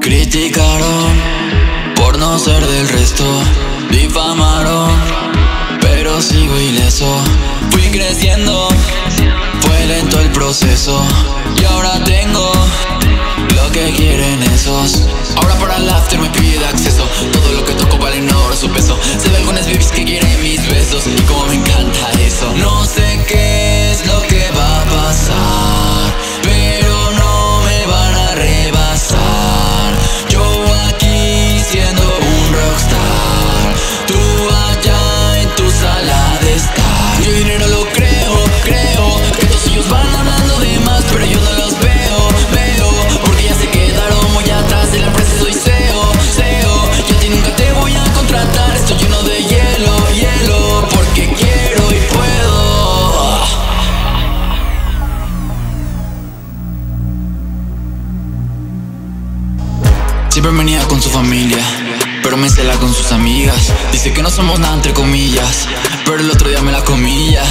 Criticaron por no ser del resto, difamaron, pero sigo ileso. Fui creciendo, fue lento el proceso y ahora tengo lo que quieren Siempre venía con su familia, pero me cela con sus amigas. Dice que no somos nada entre comillas, pero el otro día me la comilla.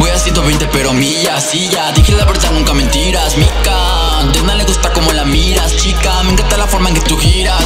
Voy a 120 pero millas y ya dije la verdad, nunca mentiras. Mica, Antena le gusta como la miras, chica. Me encanta la forma en que tú giras,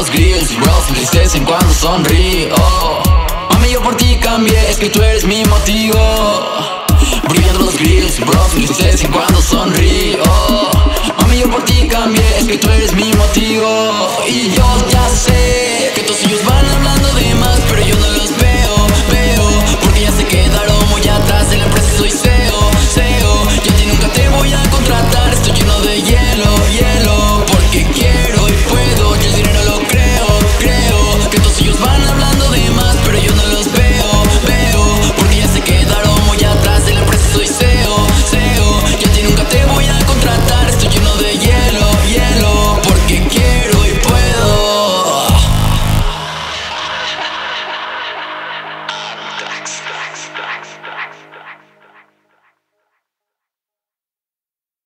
los grills, bros, me entristecen cuando sonrío. Mami, yo por ti cambié, es que tú eres mi motivo. Brillando los grills, bros, me entristecen cuando sonrío.